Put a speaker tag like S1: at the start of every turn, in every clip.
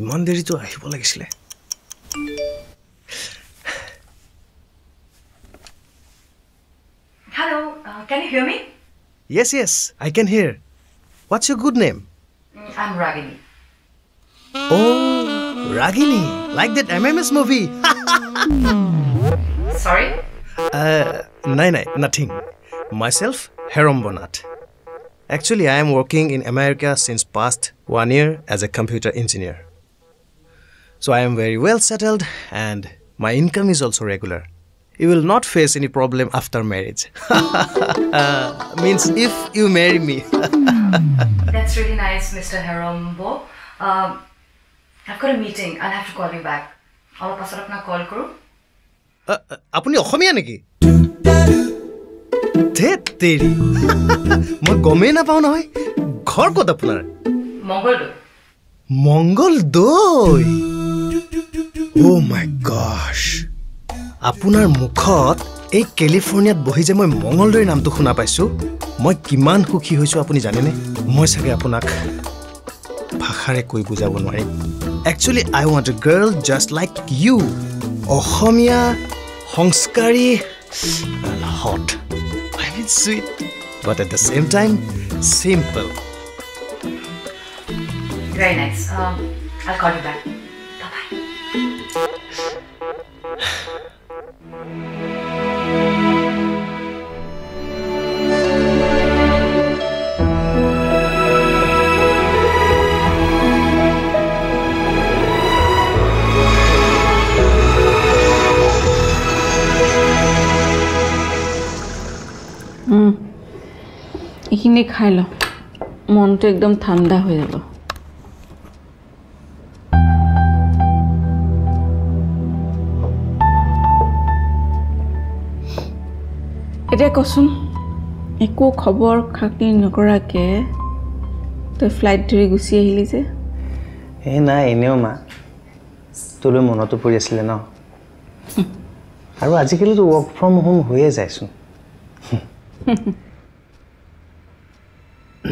S1: ইমান দেৰিতো আহিব লাগিছিলে
S2: Hello, uh, can you hear me?
S1: Yes yes I can hear what's your good name
S2: Mm, I'm Ragini.
S1: O Ragini like that M M S movie
S2: Sorry?
S1: নাই নাই nothing myself Herambanath actually I am working in America since past one year as a computer Engineer so' I am very well settled and my income is also' regular you will not face any problem after marriage means if you marry me
S2: That's really nice, Mr. Herombo. Um, I've got a meeting. I'll have to call you back. অলপ পাছত আপোনাক কল কৰোঁ
S1: আপুনি অসমীয়া নেকি ধেত তেৰি মই গমেই নাপাওঁ নহয় ঘৰ ক'ত আপোনাৰ
S2: মংগলদৈ
S1: মংগল দৈ অ' মাই গছ আপোনাৰ মুখত এই কেলিফৰ্ণিয়াত বহি যে মই মংগলদৈৰ নামটো শুনা পাইছোঁ মই কিমান সুখী হৈছোঁ আপুনি জানেনে? মই চাগে আপোনাক ভাষাৰে কৈ বুজাব নোৱাৰিম। Actually I want a girl just like you Asomiya sanskari hot I mean sweet but at the same time
S2: simple nice. Um, I'll call you back.
S3: এইখিনি খাই ল। মনটো একদম ঠাণ্ডা হৈ যাব। এতিয়া কচোন একো খবৰ খাতি নকৰাকৈ তই ফ্লাইট ধৰি গুচি আহিলি যে?
S4: এই নাই এনেও মা। তোলৈ মনতো পৰি আছিলে ন? আৰু আজিকালিতো ৱৰ্ক ফ্ৰম হোম হৈয়ে যায়চোন।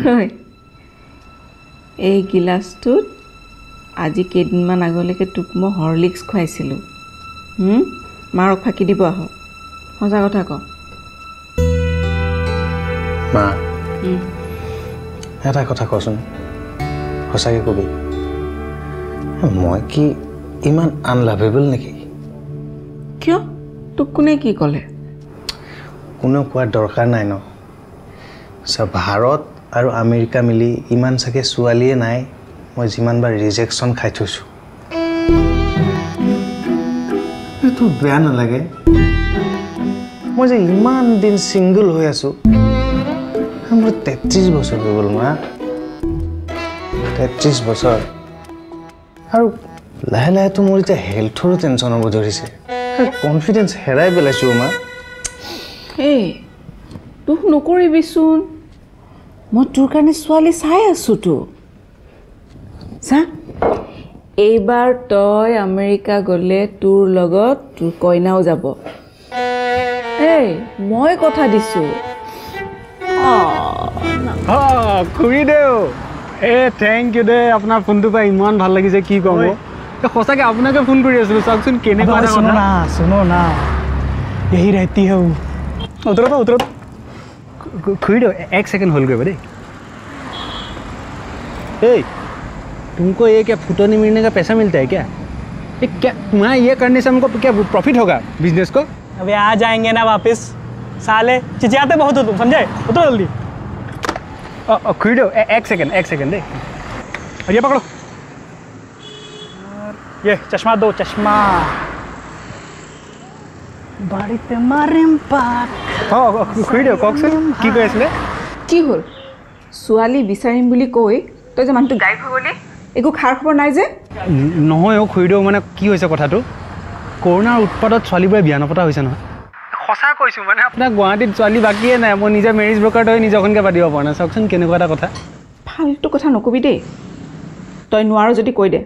S3: ঐ, এই গিলাচটোত আজি কেইদিনমান আগলৈকে তোক মই হৰলিক্স খুৱাইছিলোঁ? মাৰক ফাঁকি দিব আহ। সঁচা কথা ক।
S4: মা। এটা কথা কচোন। সঁচাকৈ কবি। মই কি ইমান আনলাভেবল নেকি?
S3: কিয়? তোক কোনে কি ক'লে?
S4: কোনেও কোৱাৰ দৰকাৰ নাই ন? ভাৰত আৰু আমেৰিকা মিলি ইমান চাগে ছোৱালীয়ে নাই মই যিমানবাৰ ৰিজেকশ্যন খাই থৈছোঁ। এইটো বেয়া নালাগে। মই যে ইমান দিন ছিংগল হৈ আছোঁ। মোৰ তেত্ৰিছ বছৰ হৈ গ'ল মা। তেত্ৰিছ বছৰ। আৰু লাহে লাহেতো মোৰ এতিয়া হেল্থৰো টেনশ্যন হ'ব ধৰিছে। কনফিডেঞ্চ হেৰাই পেলাইছোঁ মা।
S3: এই দুখ নকৰিবিচোন। মই তোৰ কাৰণে ছোৱালী চাই আছোঁতো। চা। এইবাৰ তই আমেৰিকা গ'লে তোৰ লগত তোৰ কইনাও যাব। এই মই কথা দিছোঁ।
S5: খুৰী দেউ এই থেংক ইউ দে আপোনাৰ ফোনটো পাই ইমান ভাল লাগিছে কি ক'ম সঁচাকৈ আপোনাকে ফোন কৰি আছিলোঁ চাওকচোন কেনেকুৱা
S6: শুনো না শুনো না। এই ৰাতি वो
S5: উত্তৰত উত্তৰত খুৰীদেউ এক ছেকেণ্ড হোল্ড কৰিব দেই এই तुमको ये क्या फुटोनी मिलने का पैसा मिलता है क्या ये क्या तुम्हारा ये करने से हमको क्या प्रॉफिट होगा बिजनेस को
S6: अबे आ जाएंगे ना वापस साले चिचियाते बहुत हो तुम समझे उतरो जल्दी
S5: অ- অ, খুৰীদেউ এ- এক ছেকেণ্ড এক ছেকেণ্ড দেই और ये पकड़ो
S6: ये चश्मा दो चश्मा বাড়িতে মারিম পাক।
S5: অ কই দে কক্সন কি কই আছে
S3: কি হল? সুয়ালি বিচাৰিম বুলি কই তই যে মানটো গাইব হবলি একো খাৰ খবৰ নাই যে?
S5: নহয় অ খুইদেউ মানে কি হৈছে কথাটো? কৰোণাৰ উৎপাতত ছোৱালীবোৰে বিয়া নপতা হৈছে নহয়। সঁচা কৈছোঁ মানে আপোনাৰ গুৱাহাটীত ছোৱালী বাকীয়ে নাই মই নিজে মেৰিজ ব্ৰকাৰ তই নিজৰখনকৈ পাতিব পৰা নাই। চাওকচোন কেনেকুৱা এটা কথা?
S3: ফাল্টু কথা নক'বি দেই। তই নোৱাৰ যদি কৈ দে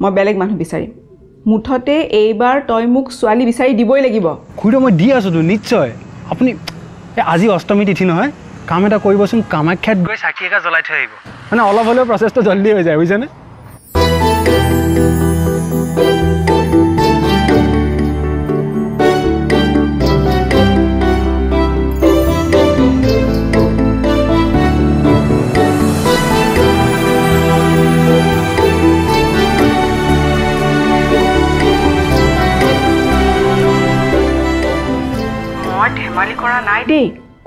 S3: মই বেলেগ মানুহ বিচাৰিম। মুঠতে এইবাৰ তই মোক ছোৱালী বিচাৰি দিবই লাগিব।
S5: খুৰীদেউ মই দি আছোঁতো নিশ্চয়। আপুনি আজি অষ্টমী তিথি নহয় কাম এটা কৰিবচোন কামাখ্যাত গৈ চাকি একা জ্বলাই থৈ আহিব। মানে অলপ হ'লেও প্ৰচেছটো জল্দি হৈ যায় বুজিছেনে?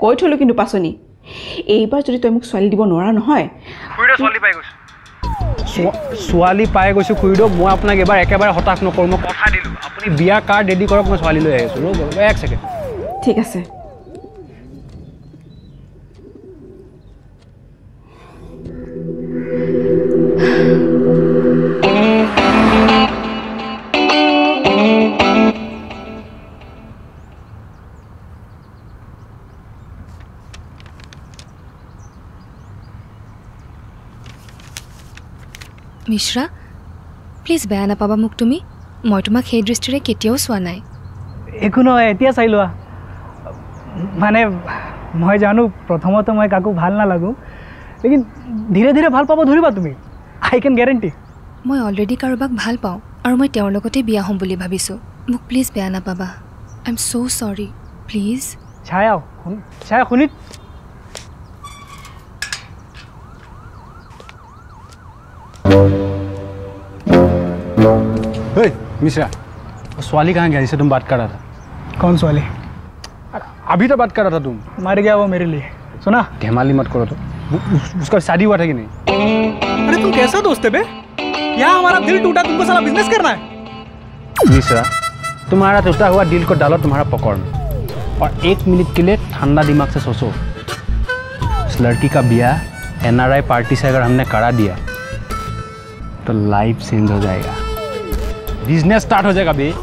S3: কৈ থ'লোঁ কিন্তু পাচনি। এইবাৰ যদি তই মোক ছোৱালী দিব নোৱাৰা নহয়
S5: ছোৱালী পাই গৈছোঁ। ছোৱালী পাই গৈছোঁ খুৰীদেউ মই আপোনাক এবাৰ একেবাৰে হতাশ নকৰোঁ মই কথা দিলোঁ। আপুনি বিয়া কাৰ্ড ৰেডি কৰক মই ছোৱালী লৈ আহিছোঁ ৰ'ব ৰ'ব, এক ছেকেণ্ড
S3: ঠিক আছে।
S7: মিশ্ৰা প্লিজ বেয়া নাপাবা মোক তুমি। মই তোমাক সেই দৃষ্টিৰে কেতিয়াও চোৱা নাই।
S6: একো নহয় এতিয়া চাই লোৱা। মানে মই জানো প্ৰথমতে মই কাকো ভাল নালাগোঁ লেকিন ধীৰে ধীৰে ভাল পাব ধৰিবা তুমি। আই কেন গেৰেণ্টি
S7: মই অলৰেডি কাৰোবাক ভাল পাওঁ আৰু মই তেওঁৰ লগতে বিয়া হ'ম বুলি ভাবিছোঁ। মোক প্লিজ বেয়া নাপাবা। আই এম ছ' চৰি প্লিজ
S6: ছায়া শুন ছায়া শুনি
S5: हे मिश्रा वो स्वाली कहाँ गया जिससे तुम बात कर रहा था?
S6: कौन सवाली
S5: अभी तो बात कर रहा था तुम।
S6: मर गया वो मेरे लिए। सुना?
S5: ढेमाली मत करो तो। उस, उसका शादी हुआ था कि नहीं?
S6: अरे तुम कैसा दोस्त है बे? यहाँ हमारा दिल टूटा तुमको साला बिज़नेस करना है।
S5: मिश्रा तुम्हारा टूटा हुआ दिल को डालो तुम्हारा पकड़ में। और एक मिनट के लिए ठंडा दिमाग से सोचो। उस लड़की का ब्याह एनआरआई पार्टी से अगर हमने करा दिया तो लाइफ चेंज हो जाएगा। बिजनेस स्टार्ट हो जाएगा बे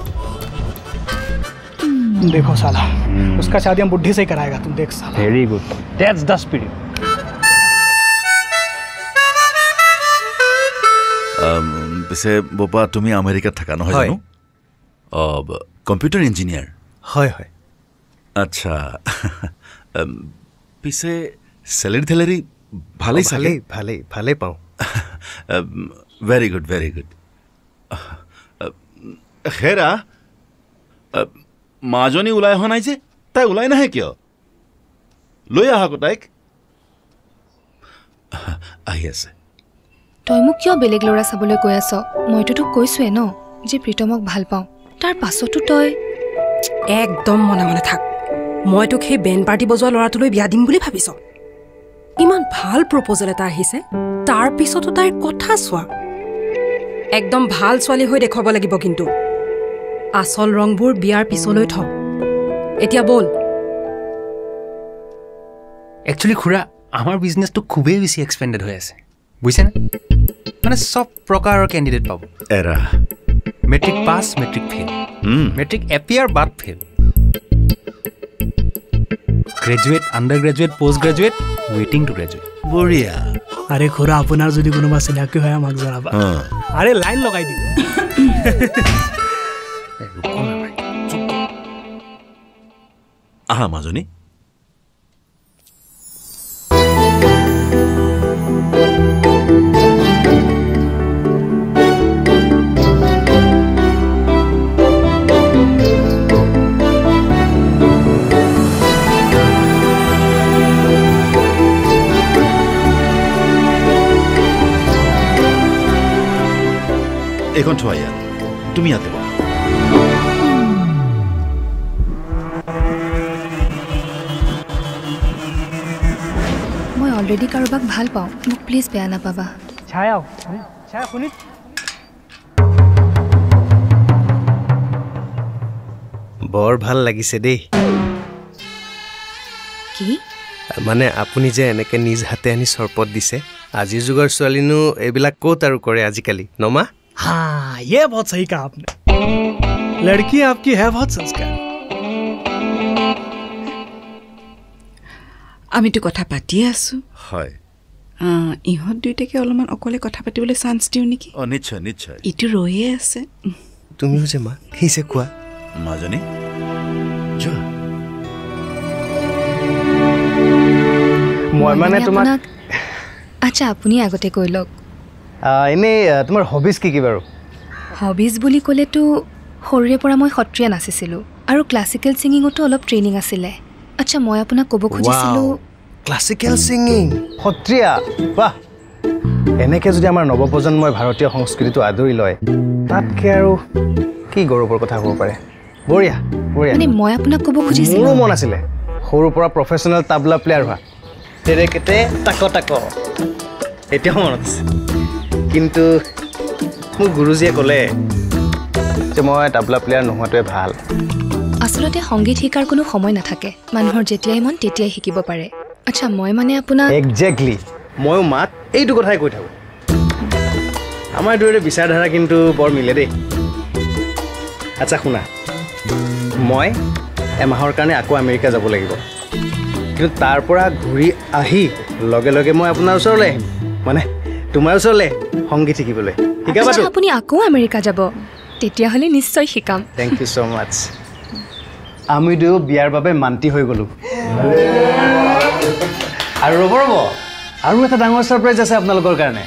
S6: देखो साला उसका शादी हम बुढ़ी से ही कराएगा तुम देख साला
S5: very good that's the spirit
S8: আম, পিছে বপা তুমি আমেৰিকাত থাকা নহয়
S1: হয়।
S8: জানো অঁ ব- কম্পিউটাৰ ইঞ্জিনিয়াৰ
S1: হয় হয়
S8: আচ্ছা আম, পিছে চেলেৰি থেলেৰি ভালেই চালেই
S1: ভালেই ভালেই ভালেই পাওঁ
S8: ভেৰি গুড ভেৰি গুড হেৰা মাজনী ওলাই অহা নাই যে তাই ওলাই নাহে কিয়? লৈ আহা আকৌ তাইক। আহি আছে।
S7: তই মোক কিয় বেলেগ ল'ৰা চাবলৈ কৈ আছ? মইতো তোক কৈছোৱে ন যে প্ৰীতমক ভাল পাওঁ। তাৰ পাছতো তই
S9: একদম মনে মনে থাক। মই তোক সেই বেণ্ড পাৰ্টি বজোৱা ল'ৰাটোলৈ বিয়া দিম বুলি ভাবিছ। ইমান ভাল প্ৰপ'জেল এটা আহিছে। তাৰ পিছতো তাইৰ কথা চোৱা। একদম ভাল ছোৱালী হৈ দেখুৱাব লাগিব কিন্তু। আচল ৰংবোৰ বিয়াৰ পিছলৈ থ এতিয়া ব'ল।
S10: একচুৱেলি খুৰা আমাৰ বিজনেছটো খুবেই বেছি এক্সপেণ্ডেড হৈ আছে। বুজিছেনে? মানে চব প্ৰকাৰৰ কেণ্ডিডেট পাব।
S8: এৰা।
S10: Matric
S8: pass
S10: matric fail matric appear but fail graduate undergraduate postgraduate ৱেইটিং to graduate
S8: বঢ়িয়া।
S6: আৰে খুৰা আপোনাৰ যদি কোনোবা চিনাকি হয় আমাক জনাবা। আৰে লাইন লগাই দিব
S8: আহা মাজনী এইখন থোৱা ইয়াত তুমি ইয়াতে
S7: অলৰেডি কাৰোবাক ভাল পাওঁ মোক প্লিজ বেয়া নাপাবা।
S1: বৰ ভাল লাগিছে দেই।
S7: কি?
S1: মানে আপুনি যে এনেকে নিজ হাতে আনি চৰপত দিছে আজিৰ যুগৰ ছোৱালীনো এইবিলাক ক'ত আৰু কৰে আজিকালি নমা?
S6: হা ইয়ে বহুত চাহিকা আপুনি। লড়কি আপকি হে বহুত সংস্কাৰ
S3: আমিতো কথা পাতিয়ে আছোঁ।
S8: হয়।
S3: ইহঁত দুয়োটাকে অলপমান অকলে কথা পাতিবলৈ চান্স দিওঁ নেকি?
S8: অঁ নিশ্চয় নিশ্চয়।
S3: ইটো ৰৈয়ে আছে।
S1: তুমিও যে মা সি যে কোৱা।
S8: মাজনী? যোৱা
S1: মই মানে তোমাক
S7: আচ্ছা আপুনি আগতে কৈ লওক।
S1: এনেই তোমাৰ হবিজ কি কি বাৰু?
S7: হবিজ বুলি ক'লেতো সৰুৰে পৰা মই সত্ৰীয়া নাচিছিলোঁ আৰু ক্লাছিকেল ছিংগিঙতো অলপ ট্ৰেইনিং আছিলে। আচ্ছা মই আপোনাক ক'ব খুজিছিলোঁ।
S1: ক্লাছিকেল ছিংগিং সত্ৰীয়া বাহ। এনেকৈ যদি আমাৰ নৱপ্ৰজন্মই ভাৰতীয় সংস্কৃতিটো আদৰি লয় তাতকৈ আৰু কি গৌৰৱৰ কথা হ'ব পাৰে? বঢ়িয়া বঢ়িয়া।
S7: মই আপোনাক ক'ব খুজিছিলোঁ।
S1: মোৰো মন আছিলে।
S4: সৰুৰ পৰা প্ৰফেচনেল তাবলা প্লেয়াৰ হোৱা। তেৰেকেতে তাক তাক। এতিয়াও মনত আছে। কিন্তু মোক গুৰুজীয়ে ক'লে যে মই তাবলা প্লেয়াৰ নোহোৱাটোৱে ভাল।
S7: আচলতে সংগীত শিকাৰ কোনো সময় নাথাকে। মানুহৰ যেতিয়াই মন তেতিয়াই শিকিব পাৰে। আচ্ছা মই মানে আপোনাক
S4: একজেক্টলি ময়ো মাক এইটো কথাই কৈ থাকোঁ। আমাৰ দুয়োৰে বিচাৰধাৰা কিন্তু বৰ মিলে দেই। আচ্ছা শুনা। মই এমাহৰ কাৰণে আকৌ আমেৰিকা যাব লাগিব। কিন্তু তাৰ পৰা ঘূৰি আহি লগে লগে মই আপোনাৰ ওচৰলৈ আহিম। মানে তোমাৰ ওচৰলৈ সংগীত শিকিবলৈ। শিকাবাতো?
S7: আচ্ছা, আপুনি আকৌ আমেৰিকা যাব। তেতিয়াহ'লে নিশ্চয় শিকাম।
S4: থেংক ইউ ছ' মাছ আমি দুয়ো বিয়াৰ বাবে মান্তি হৈ গ'লোঁ। আৰু ৰ'ব ৰ'ব আৰু এটা ডাঙৰ ছাৰপ্ৰাইজ আছে আপোনালোকৰ কাৰণে।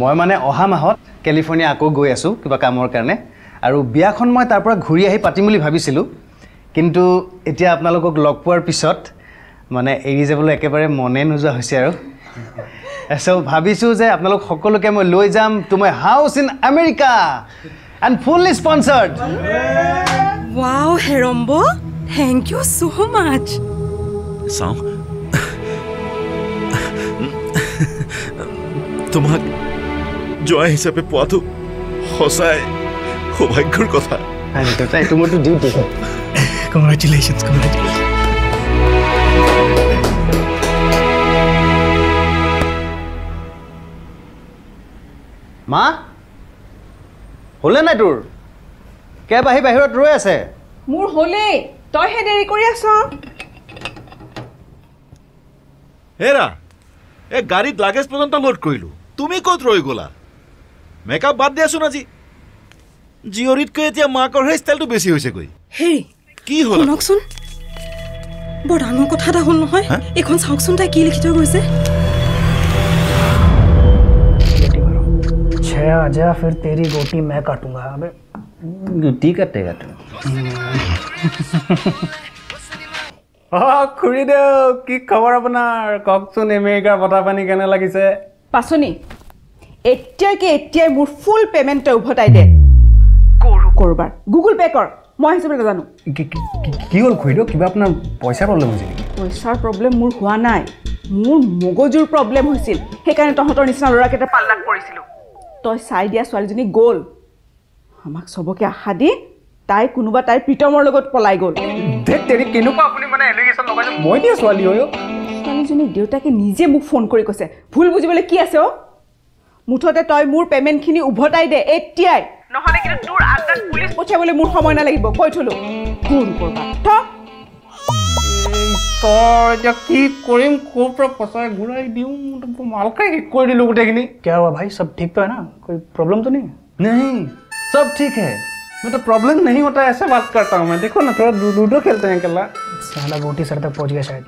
S4: মই মানে অহা মাহত কেলিফৰ্ণিয়া আকৌ গৈ আছোঁ কিবা কামৰ কাৰণে। আৰু বিয়াখন মই তাৰ পৰা ঘূৰি আহি পাতিম বুলি ভাবিছিলোঁ। কিন্তু এতিয়া আপোনালোকক লগ পোৱাৰ পিছত মানে এৰি যাবলৈ একেবাৰে মনে নোযোৱা হৈছে আৰু। চ' ভাবিছোঁ যে আপোনালোক সকলোকে মই লৈ যাম। To my house in America and fully sponsored
S9: wow Heramba thank you so' much
S8: চাওঁ তোমাক জোৱাই হিচাপে পোৱাটো সঁচাই সৌভাগ্যৰ কথা।
S4: এইটো মোৰতো ডিউটি
S6: কংগ্ৰেচুলেশ্যনছ কংগ্ৰেচুলেশ্যন
S4: মা? হ'লে নাই তোৰ কেব আহি বাহিৰত ৰৈ আছে
S3: মোৰ হ'লেই তইহে দেৰি কৰি আছ
S8: হেৰা এই গাড়ীত লাগেজ পৰ্যন্ত লোড কৰিলোঁ তুমি ক'ত ৰৈ গ'লা মেকআপ বাদ দিয়াচোন আজি জীয়ৰীতকৈ এতিয়া মাকৰ সেই ষ্টাইলটো বেছি হৈছেগৈ
S9: হেৰি
S8: কি হ'ল
S9: শুনকচোন বৰ ডাঙৰ কথা এটা হ'ল নহয়
S8: হা?
S9: এইখন চাওকচোন তাই কি লিখি থৈ গৈছে
S6: छः आ जा फिर तेरी रोटी मैं काटूंगा अबे
S10: গুটি কাটেগা তুমি
S5: অঁ খুৰীদেউ কি খবৰ আপোনাৰ কওকচোন আমেৰিকাৰ বতাহ পানী কেনে লাগিছে
S3: পাচনি এতিয়ালৈকে এতিয়াই মোৰ ফুল পে'মেণ্ট তই উভতাই দে কৰো কৰোবাৰ গুগল পে' কৰ মই হিচাপে নাজানো
S5: কি- হ'ল খুৰীদেউ কিবা আপোনাৰ পইচা প্ৰব্লেম হৈছে নেকি
S3: পইচাৰ প্ৰব্লেম মোৰ হোৱা নাই মোৰ মগজুৰ প্ৰব্লেম হৈছিল সেইকাৰণে তহঁতৰ নিচিনা ল'ৰাকেইটা পাল্লাত পৰিছিলোঁ তই চাই দিয়া ছোৱালীজনী গ'ল আমাক চবকে আশা দি তাই কোনোবা তাইৰ প্ৰীতমৰ লগত পলাই গ'ল। ছোৱালীজনী দেউতাকে নিজে মোক ফোন কৰি কৈছে ভুল বুজিবলৈ কি আছে অ? মুঠতে তই মোৰ পে'মেণ্টখিনি উভতাই দে এতিয়াই। নহ'লে কিন্তু তোৰ আদাত পুলিচ পঠিয়াবলৈ মোৰ সময় নালাগিব কৈ থলো। কোন ক'ৰবাত থ।
S5: কি কৰিম ক'ৰ পৰা পচাই ঘূৰাই দিওঁ মাল কৰি দিলোঁ গোটেইখিনি।
S6: কিয় ভাই চব ঠিক পায় না? প্ৰব্লেমটো নেকি? कोई प्रॉब्लम तो नहीं है?
S5: नहीं सब ठीक है मैं तो प्रॉब्लम नहीं होता ऐसे बात करता हूँ मैं देखो ना थोड़ा लूडो खेलते हैं अकेला
S6: साला गोटी सर तक पहुंच गया शायद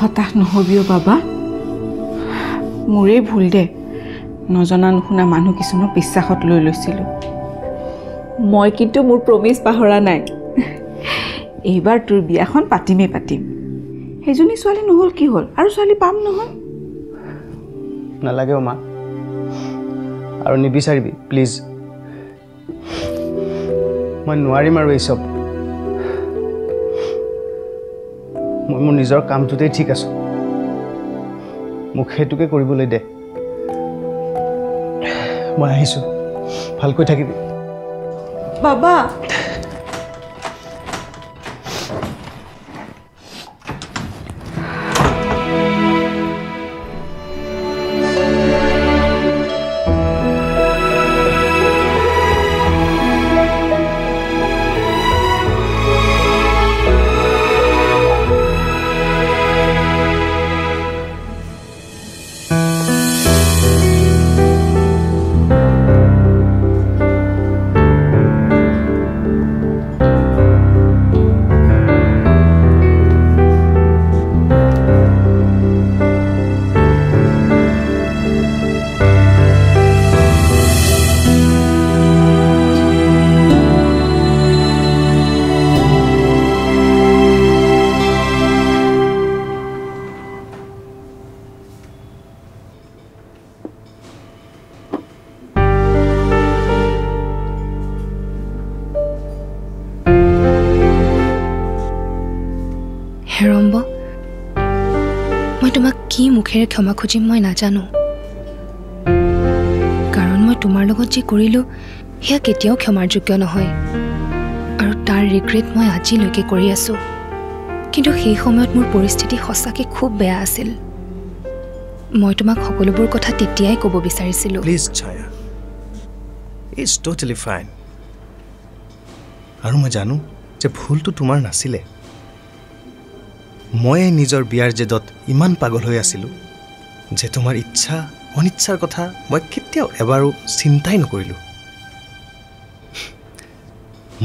S3: হতাশ নহবিও বাবা মোৰেই ভুল দে নজনা নুশুনা মানুহ কিছুমানক বিশ্বাসত লৈ লৈছিলোঁ। মই কিন্তু মোৰ প্ৰমিছ পাহৰা নাই। এইবাৰ তোৰ বিয়াখন পাতিমেই পাতিম। সেইজনী ছোৱালী নহ'ল কি হ'ল? আৰু ছোৱালী পাম নহয়।
S4: নালাগে অ' মা। আৰু নিবিচাৰিবি প্লিজ। মই নোৱাৰিম আৰু এই চব মই মোৰ নিজৰ কামটোতেই ঠিক আছোঁ। মোক সেইটোকে কৰিবলৈ দে। মই আহিছোঁ। ভালকৈ থাকিবি।
S3: বাবা!
S7: মুখেৰে ক্ষমা খুজিম মই নাজানো। কাৰণ মই তোমাৰ লগত যি কৰিলোঁ সেয়া কেতিয়াও ক্ষমাৰ যোগ্য নহয়। আৰু তাৰ ৰিগ্ৰেট মই আজিলৈকে কৰি আছোঁ। কিন্তু সেই সময়ত মোৰ পৰিস্থিতি সঁচাকৈ খুব বেয়া আছিল। মই তোমাক সকলোবোৰ কথা তেতিয়াই ক'ব বিচাৰিছিলোঁ।
S1: আৰু মই জানো যে ভুলটো তোমাৰ নাছিলে। ময়ে নিজৰ বিয়াৰ জেদত ইমান পাগল হৈ আছিলোঁ যে তোমাৰ ইচ্ছা অনিচ্ছাৰ কথা মই কেতিয়াও এবাৰো চিন্তাই নকৰিলোঁ।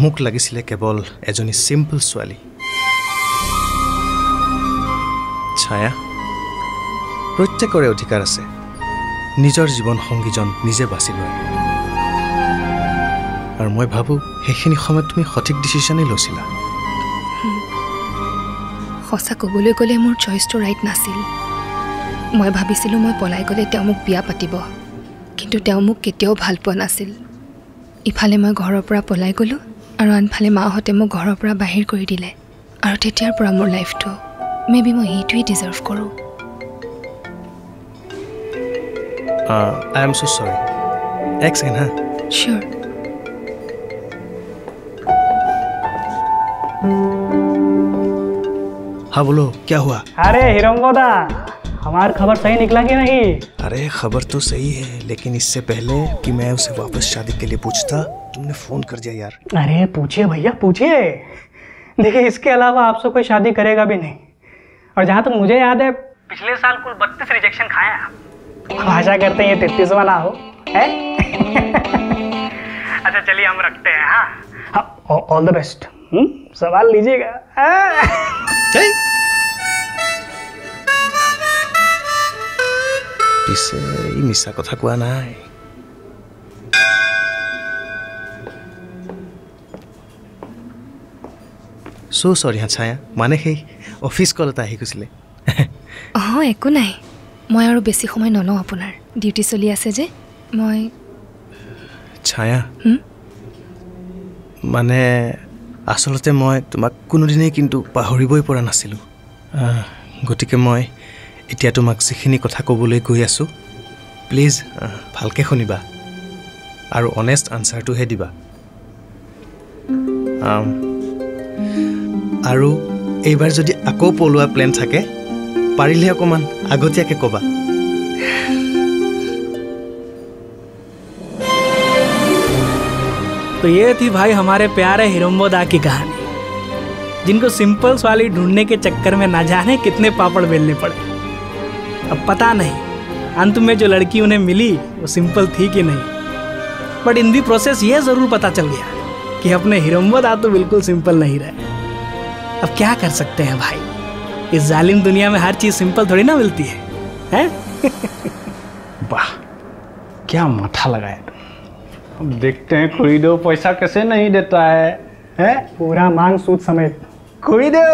S1: মোক লাগিছিলে কেৱল এজনী চিম্পল ছোৱালী। ছায়া প্ৰত্যেকৰে অধিকাৰ আছে। নিজৰ জীৱন সংগীজন নিজে বাছি লোৱাৰ আৰু মই ভাবোঁ সেইখিনি সময়ত তুমি সঠিক ডিচিশ্যনেই লৈছিলা।
S7: সঁচা ক'বলৈ গ'লে মোৰ চইচটো ৰাইট নাছিল। মই ভাবিছিলোঁ মই পলাই গ'লে তেওঁ মোক বিয়া পাতিব। কিন্তু তেওঁ মোক কেতিয়াও ভাল পোৱা নাছিল। ইফালে মই ঘৰৰ পৰা পলাই গ'লোঁ আৰু আনফালে মাহঁতে মোক ঘৰৰ পৰা বাহিৰ কৰি দিলে আৰু তেতিয়াৰ পৰা মোৰ লাইফটো মে বি মই সেইটোৱেই ডিজাৰ্ভ কৰোঁ।
S1: আই এম চ' চৰি এক ছেকেণ্ড হা?
S7: চিয়'ৰ
S1: हाँ बोलो क्या हुआ?
S6: अरे हिरंगोदा हमार खबर सही निकला कि नहीं?
S1: अरे खबर तो सही है लेकिन इससे पहले कि मैं उसे वापस शादी के लिए पूछता तुमने फ़ोन कर दिया यार।
S6: अरे पूछिए भैया पूछिए। देखिए इसके अलावा आपसे कोई शादी करेगा भी नहीं। और जहाँ तक तो मुझे याद है पिछले साल कुल बत्तीस रिजेक्शन खाए हैं आप। आशा करते हैं ये तैतीसवा ना हो है? अच्छा चलिए हम रखते हैं हाँ। ऑल द बेस्ट सवाल लीजिएगा। हाँ।
S1: পিছে ই মিছা কথা কোৱা নাই চ' চৰি হা ছায়া মানে সেই অফিচ কল এটা আহি গৈছিলে
S7: অঁ একো নাই মই আৰু বেছি সময় নলওঁ আপোনাৰ ডিউটি চলি আছে যে মই
S1: ছায়া? মানে আচলতে মই তোমাক কোনোদিনেই কিন্তু পাহৰিবই পৰা নাছিলোঁ। গতিকে মই এতিয়া তোমাক যিখিনি কথা ক'বলৈ গৈ আছোঁ প্লিজ ভালকৈ শুনিবা আৰু অনেষ্ট আনচাৰটোহে দিবা। আৰু এইবাৰ যদি আকৌ পলোৱা প্লেন থাকে পাৰিলে অকণমান আগতীয়াকৈ ক'বা।
S6: तो ये थी भाई हमारे प्यारे हिरम्बोदा की कहानी, जिनको सिंपल वाली ढूँढने के चक्कर में ना जाने कितने पापड़ बेलने पड़े। अब पता नहीं, अंत में जो लड़की उन्हें मिली, वो सिंपल थी कि नहीं। बट इन दी प्रोसेस ये ज़रूर पता चल गया कि अपने हिरम्बोदा तो बिल्कुल सिंपल नहीं रहे। अब क्या कर सकते हैं भाई? इस जालिम दुनिया में हर चीज़ सिंपल थोड़ी ना मिलती है, हैं?
S5: वाह, क्या माथा लगाया। अब देखते हैं खरीदो पैसा कैसे नहीं देता है हैं?
S6: पूरा मांग सूद समेत।
S5: खरीदो